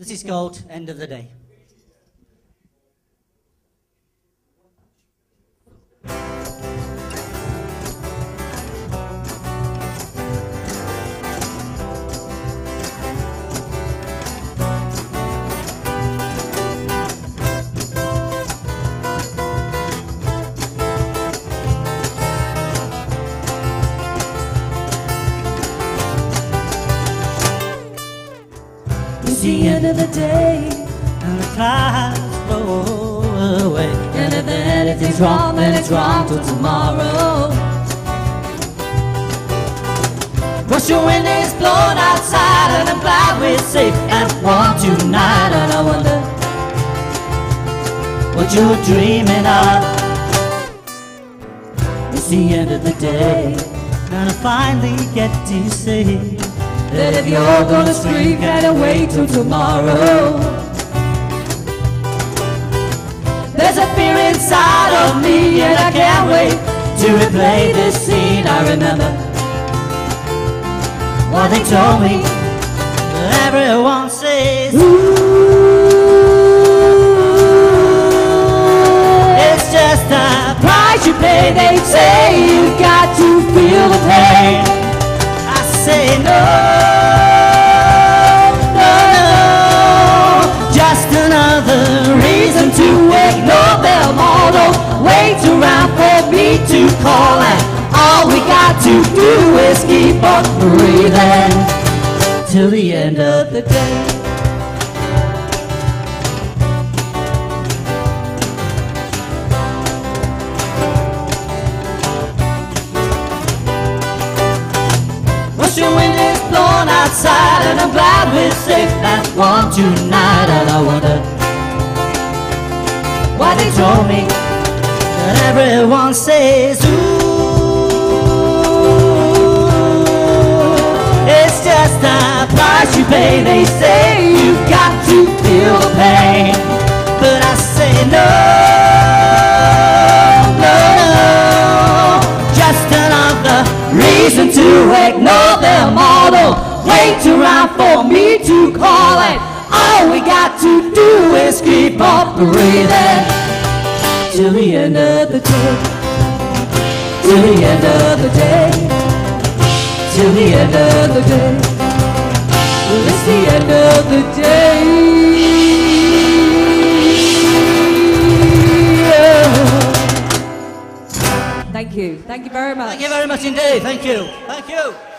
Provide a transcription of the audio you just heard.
This is called End of the Day. It's the end of the day, and the clouds blow away. And if anything's wrong, then it's wrong till tomorrow. Cause your wind is blowing outside, and I'm glad we're safe at one tonight. And I wonder what you're dreaming of. It's the end of the day, and I finally get to say that if you're gonna scream, gotta wait till tomorrow. There's a fear inside of me, and I can't wait to replay this scene. I remember what they told me. Everyone says, it's just a price you pay. They say you've got to feel the pain. I say no, to call and all we got to do is keep on breathing till the end of the day. Ocean wind is blowing outside And I'm glad we're safe at one tonight And I everyone says Ooh It's just a price you pay They say you've got to feel the pain But I say no No, no Just another reason to ignore them all. Don't wait around for me to call it. All we got to do is keep on breathing till the end of the day, till the end of the day, till the end of the day. Well, it's the end of the day. Thank you. Thank you very much. Thank you very much indeed. Thank you. Thank you.